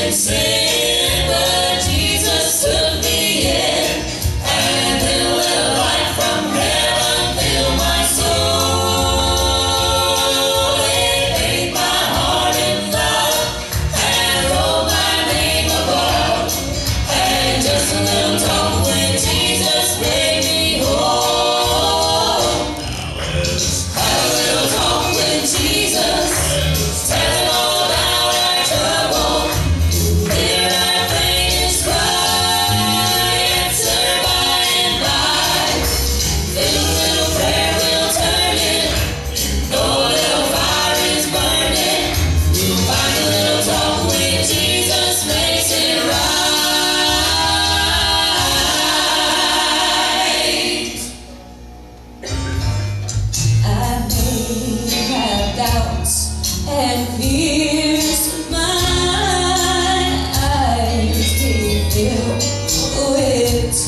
vencer.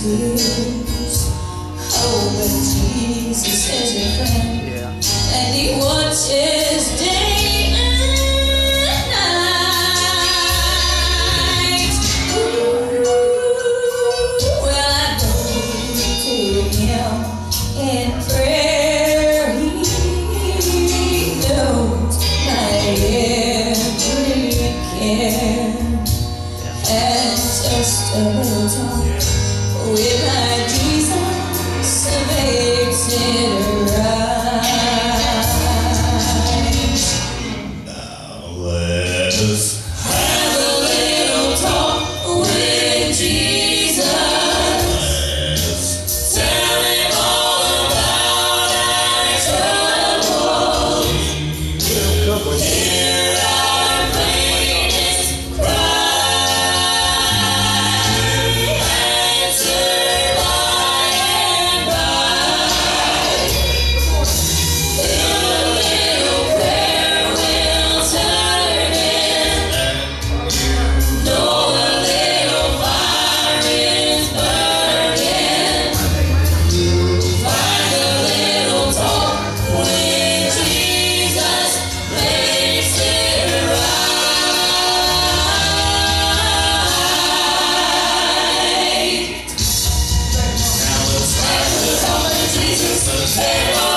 tears. Oh, but Jesus is your friend, yeah. and He watches day and night. Ooh, well, I Him in prayer. versus Jesus